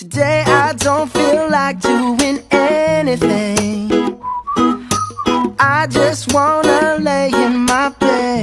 Today I don't feel like doing anything. I just wanna lay in my bed.